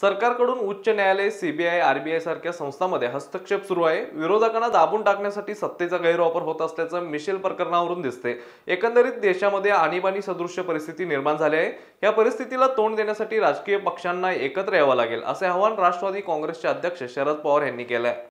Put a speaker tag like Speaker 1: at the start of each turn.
Speaker 1: सरकारकडून उच्च न्यायालय सीबीआय आरबीआय सारख्या संस्थांमध्ये हस्तक्षेप सुरू आहे. विरोधकांना दाबून टाकण्यासाठी सत्तेचा गैरवापर होत असल्याचं मिशेल प्रकरणावरून दिसते. एकंदरीत देशामध्ये आणीबाणी सदृश्य परिस्थिती निर्माण झाली आहे. या परिस्थितीला तोंड देण्यासाठी राजकीय पक्षांना एकत्र यावं लागेल असे आवाहन राष्ट्रवादी काँग्रेसचे अध्यक्ष शरद पवार यांनी केलं आहे